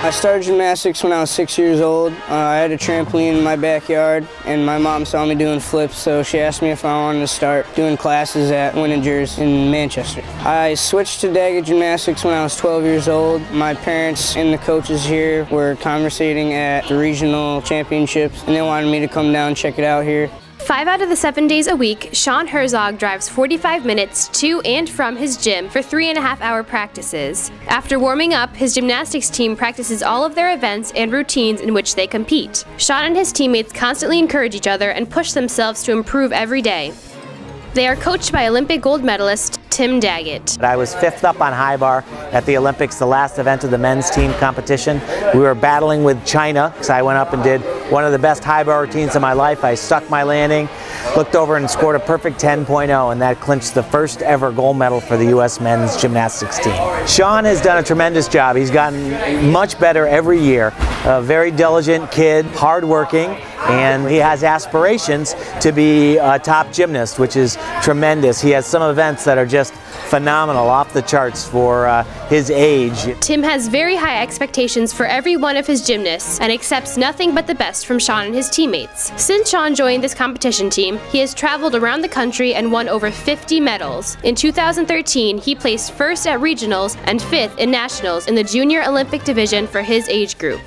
I started gymnastics when I was six years old. Uh, I had a trampoline in my backyard, and my mom saw me doing flips, so she asked me if I wanted to start doing classes at Winninger's in Manchester. I switched to Daggett Gymnastics when I was 12 years old. My parents and the coaches here were conversating at the regional championships, and they wanted me to come down and check it out here. Five out of the seven days a week, Shaun Herzog drives 45 minutes to and from his gym for three and a half hour practices. After warming up, his gymnastics team practices all of their events and routines in which they compete. Shaun and his teammates constantly encourage each other and push themselves to improve every day. They are coached by Olympic gold medalist Tim Daggett. I was fifth up on high bar at the Olympics, the last event of the men's team competition. We were battling with China, so I went up and did one of the best high bar routines of my life. I stuck my landing, looked over and scored a perfect 10.0, and that clinched the first ever gold medal for the U.S. men's gymnastics team. Shaun has done a tremendous job. He's gotten much better every year. A very diligent kid, hardworking, and he has aspirations to be a top gymnast, which is tremendous. He has some events that are just phenomenal, off the charts for uh, his age. Tim has very high expectations for every one of his gymnasts and accepts nothing but the best from Shaun and his teammates. Since Shaun joined this competition team, he has traveled around the country and won over 50 medals. In 2013, he placed first at regionals and fifth in nationals in the junior Olympic division for his age group.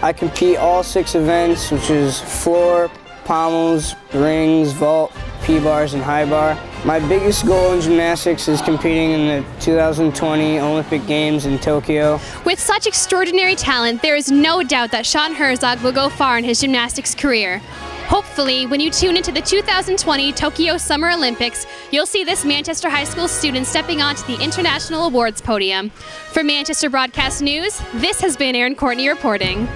I compete all six events, which is floor, pommels, rings, vault, P-bars, and high bar. My biggest goal in gymnastics is competing in the 2020 Olympic Games in Tokyo. With such extraordinary talent, there is no doubt that Shaun Herzog will go far in his gymnastics career. Hopefully, when you tune into the 2020 Tokyo Summer Olympics, you'll see this Manchester High School student stepping onto the International Awards podium. For Manchester Broadcast News, this has been Erin Courtney reporting.